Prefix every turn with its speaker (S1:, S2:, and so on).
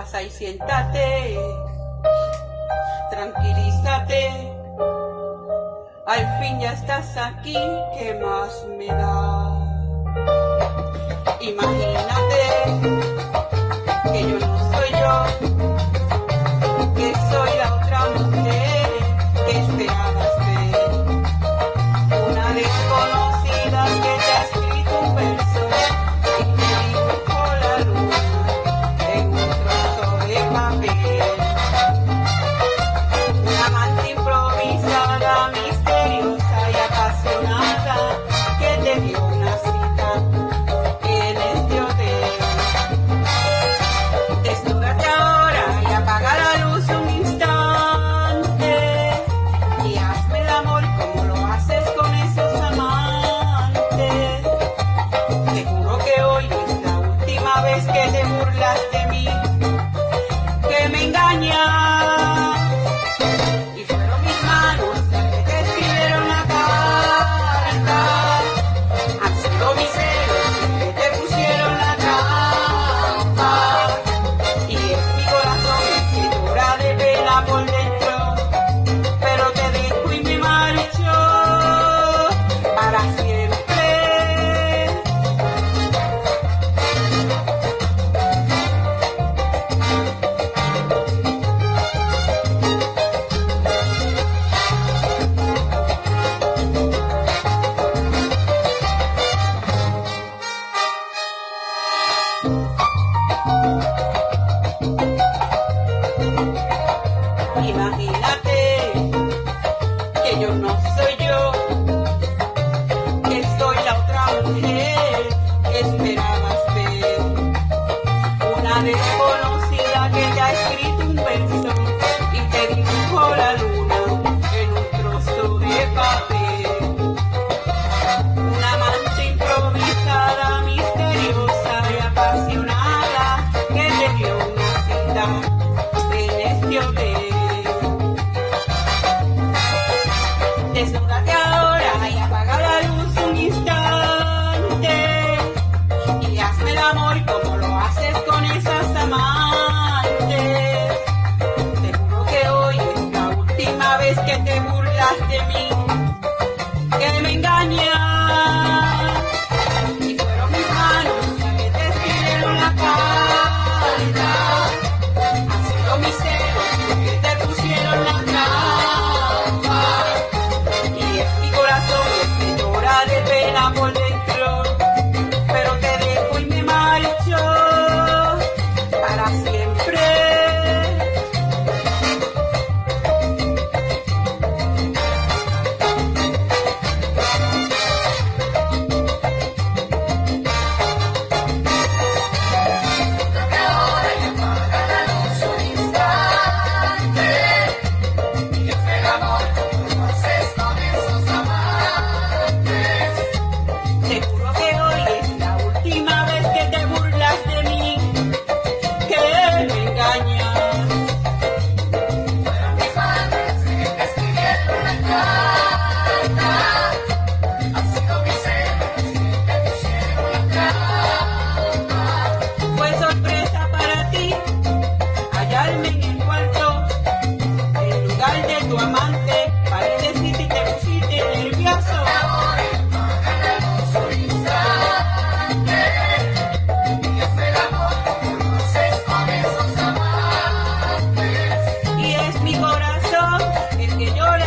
S1: pasa y siéntate, tranquilízate. Al fin ya estás aquí, ¿qué más me da? Imagínate. Imagínate que yo no sé. que te burlas de mí. que.